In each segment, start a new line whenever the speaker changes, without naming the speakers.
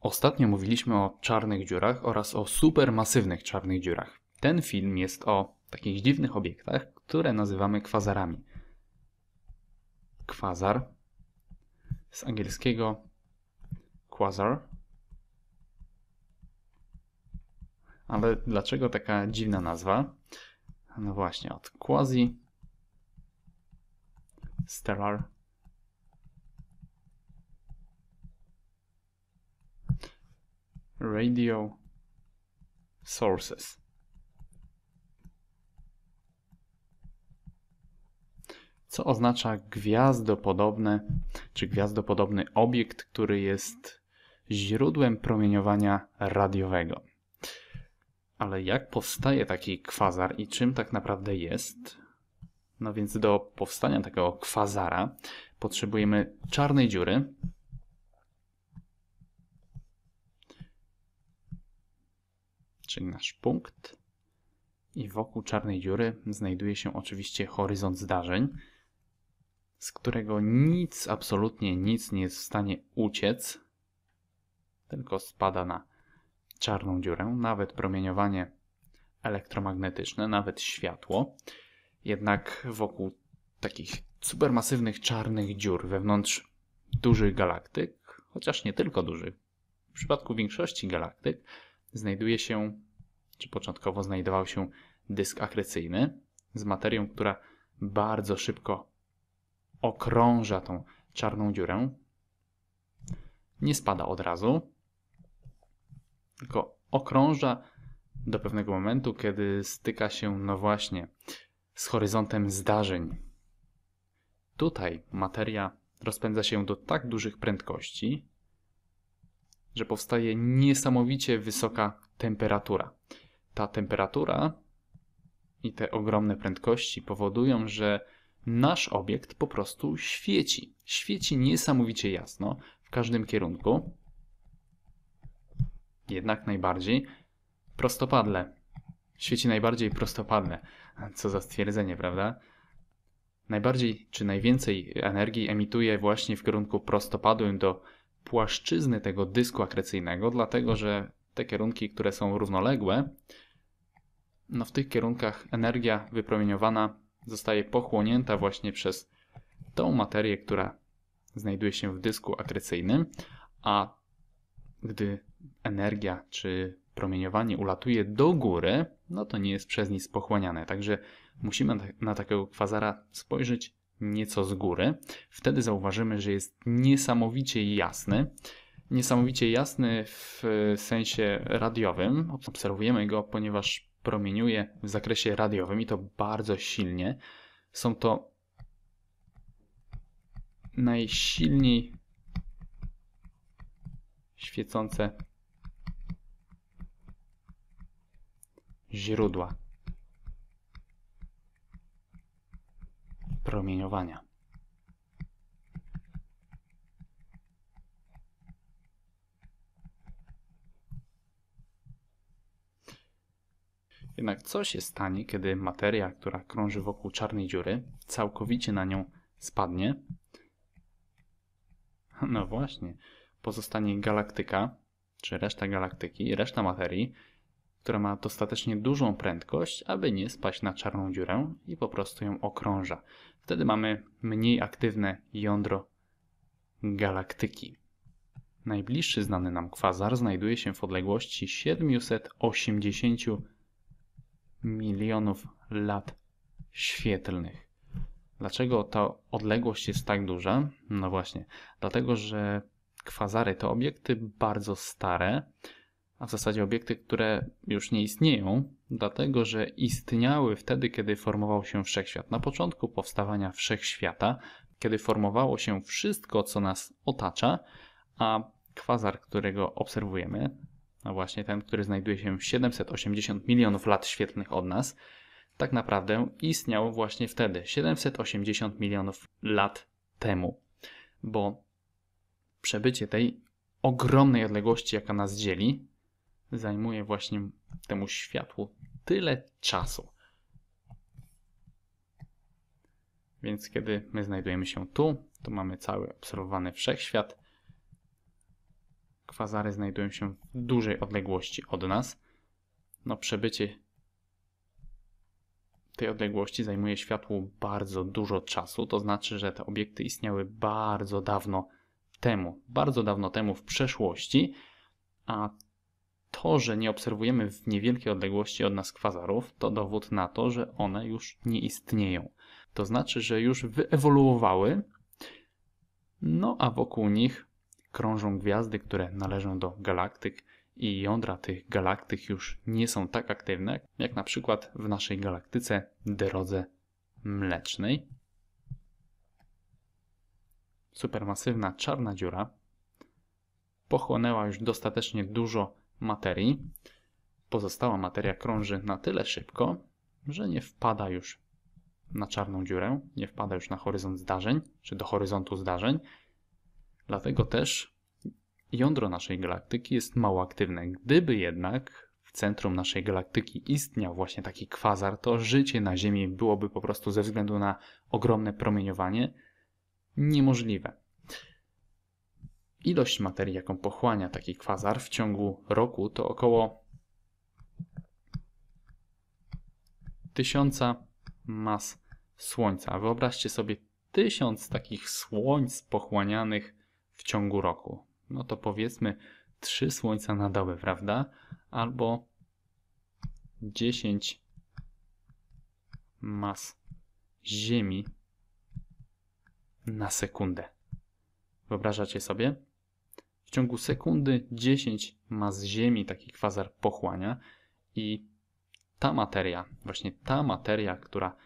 Ostatnio mówiliśmy o czarnych dziurach oraz o supermasywnych czarnych dziurach. Ten film jest o takich dziwnych obiektach, które nazywamy kwazarami. Kwazar z angielskiego quasar. Ale dlaczego taka dziwna nazwa? No właśnie, od quasi stellar radio sources. Co oznacza gwiazdopodobne, czy gwiazdopodobny obiekt, który jest źródłem promieniowania radiowego. Ale jak powstaje taki kwazar i czym tak naprawdę jest? No więc do powstania takiego kwazara potrzebujemy czarnej dziury, czyli nasz punkt. I wokół czarnej dziury znajduje się oczywiście horyzont zdarzeń, z którego nic, absolutnie nic nie jest w stanie uciec, tylko spada na czarną dziurę, nawet promieniowanie elektromagnetyczne, nawet światło. Jednak wokół takich supermasywnych czarnych dziur wewnątrz dużych galaktyk, chociaż nie tylko dużych, w przypadku większości galaktyk, znajduje się, czy początkowo znajdował się dysk akrecyjny z materią, która bardzo szybko okrąża tą czarną dziurę. Nie spada od razu, tylko okrąża do pewnego momentu, kiedy styka się, no właśnie, z horyzontem zdarzeń. Tutaj materia rozpędza się do tak dużych prędkości, że powstaje niesamowicie wysoka temperatura. Ta temperatura i te ogromne prędkości powodują, że nasz obiekt po prostu świeci. Świeci niesamowicie jasno w każdym kierunku. Jednak najbardziej prostopadle. Świeci najbardziej prostopadle. Co za stwierdzenie, prawda? Najbardziej czy najwięcej energii emituje właśnie w kierunku prostopadłym do płaszczyzny tego dysku akrecyjnego, dlatego że te kierunki, które są równoległe, no w tych kierunkach energia wypromieniowana zostaje pochłonięta właśnie przez tą materię, która znajduje się w dysku akrecyjnym, a gdy energia czy promieniowanie ulatuje do góry, no to nie jest przez nic pochłaniane. Także musimy na takiego kwazara spojrzeć nieco z góry. Wtedy zauważymy, że jest niesamowicie jasny. Niesamowicie jasny w sensie radiowym. Obserwujemy go, ponieważ promieniuje w zakresie radiowym i to bardzo silnie. Są to najsilniej świecące źródła promieniowania. Jednak co się stanie, kiedy materia, która krąży wokół czarnej dziury, całkowicie na nią spadnie? No właśnie, pozostanie galaktyka, czy reszta galaktyki, reszta materii, która ma dostatecznie dużą prędkość, aby nie spaść na czarną dziurę i po prostu ją okrąża. Wtedy mamy mniej aktywne jądro galaktyki. Najbliższy znany nam kwazar znajduje się w odległości 780 milionów lat świetlnych. Dlaczego ta odległość jest tak duża? No właśnie, dlatego że kwazary to obiekty bardzo stare, a w zasadzie obiekty, które już nie istnieją, dlatego że istniały wtedy, kiedy formował się wszechświat. Na początku powstawania wszechświata, kiedy formowało się wszystko, co nas otacza, a kwazar, którego obserwujemy, no właśnie ten, który znajduje się 780 milionów lat świetlnych od nas, tak naprawdę istniał właśnie wtedy, 780 milionów lat temu. Bo przebycie tej ogromnej odległości, jaka nas dzieli, zajmuje właśnie temu światłu tyle czasu. Więc kiedy my znajdujemy się tu, to mamy cały obserwowany wszechświat, kwazary znajdują się w dużej odległości od nas. No, przebycie tej odległości zajmuje światłu bardzo dużo czasu, to znaczy, że te obiekty istniały bardzo dawno temu, bardzo dawno temu w przeszłości, a to, że nie obserwujemy w niewielkiej odległości od nas kwazarów, to dowód na to, że one już nie istnieją. To znaczy, że już wyewoluowały, no a wokół nich krążą gwiazdy, które należą do galaktyk i jądra tych galaktyk już nie są tak aktywne, jak na przykład w naszej galaktyce drodze mlecznej. Supermasywna czarna dziura pochłonęła już dostatecznie dużo materii. Pozostała materia krąży na tyle szybko, że nie wpada już na czarną dziurę, nie wpada już na horyzont zdarzeń, czy do horyzontu zdarzeń. Dlatego też jądro naszej galaktyki jest mało aktywne. Gdyby jednak w centrum naszej galaktyki istniał właśnie taki kwazar, to życie na Ziemi byłoby po prostu ze względu na ogromne promieniowanie niemożliwe. Ilość materii, jaką pochłania taki kwazar w ciągu roku, to około tysiąca mas Słońca. Wyobraźcie sobie tysiąc takich słońc pochłanianych w ciągu roku. No to powiedzmy trzy słońca na dobę, prawda? Albo 10 mas Ziemi na sekundę. Wyobrażacie sobie? W ciągu sekundy 10 mas Ziemi taki kwazar pochłania i ta materia, właśnie ta materia, która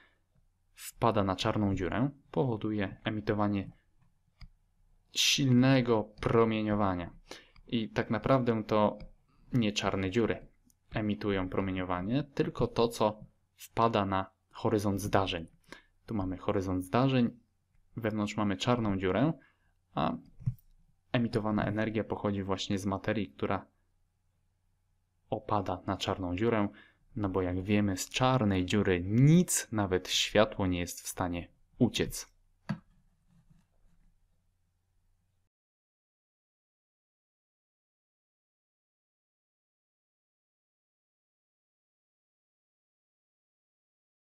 wpada na czarną dziurę, powoduje emitowanie silnego promieniowania. I tak naprawdę to nie czarne dziury emitują promieniowanie, tylko to, co wpada na horyzont zdarzeń. Tu mamy horyzont zdarzeń, wewnątrz mamy czarną dziurę, a emitowana energia pochodzi właśnie z materii, która opada na czarną dziurę, no bo jak wiemy, z czarnej dziury nic, nawet światło nie jest w stanie uciec.